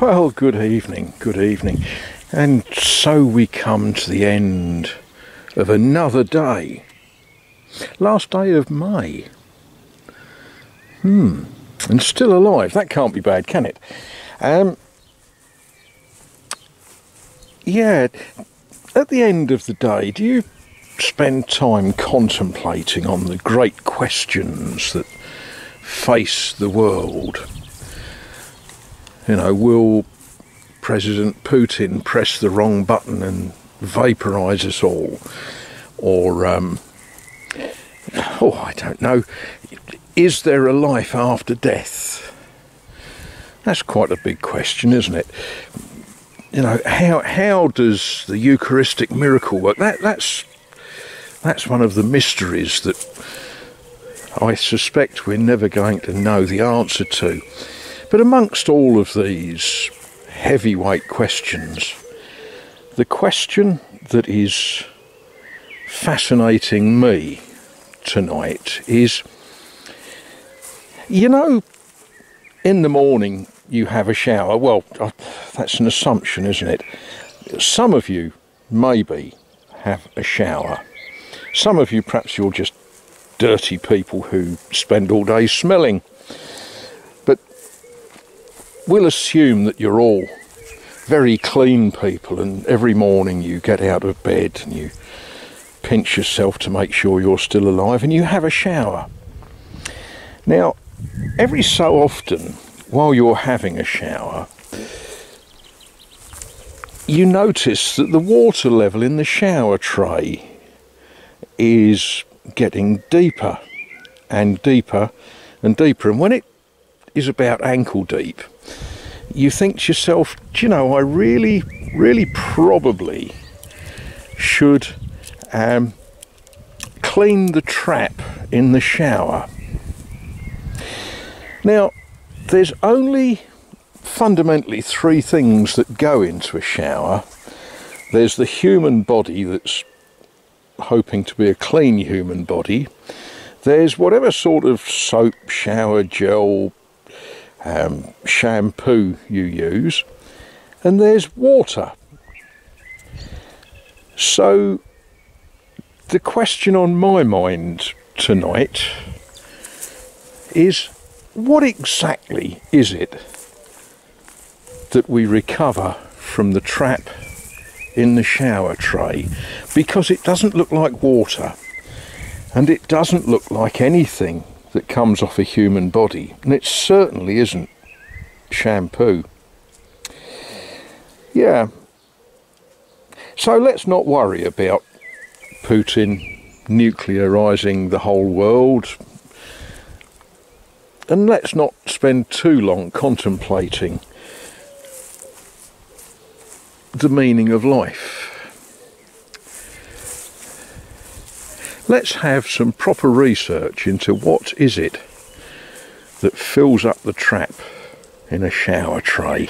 Well, good evening, good evening. And so we come to the end of another day. Last day of May. Hmm, and still alive. That can't be bad, can it? Um, yeah, at the end of the day, do you spend time contemplating on the great questions that face the world? You know, will President Putin press the wrong button and vaporise us all? Or, um, oh, I don't know, is there a life after death? That's quite a big question, isn't it? You know, how how does the Eucharistic miracle work? That that's that's one of the mysteries that I suspect we're never going to know the answer to. But amongst all of these heavyweight questions, the question that is fascinating me tonight is you know, in the morning you have a shower. Well, uh, that's an assumption, isn't it? Some of you maybe have a shower. Some of you, perhaps you're just dirty people who spend all day smelling we'll assume that you're all very clean people and every morning you get out of bed and you pinch yourself to make sure you're still alive and you have a shower. Now, every so often, while you're having a shower, you notice that the water level in the shower tray is getting deeper and deeper and deeper. And when it is about ankle deep, you think to yourself, you know, I really, really probably should um, clean the trap in the shower. Now, there's only fundamentally three things that go into a shower. There's the human body that's hoping to be a clean human body. There's whatever sort of soap, shower, gel, um, shampoo you use, and there's water. So, the question on my mind tonight is what exactly is it that we recover from the trap in the shower tray? Because it doesn't look like water and it doesn't look like anything that comes off a human body, and it certainly isn't shampoo. Yeah. So let's not worry about Putin nuclearizing the whole world. And let's not spend too long contemplating the meaning of life. Let's have some proper research into what is it that fills up the trap in a shower tray.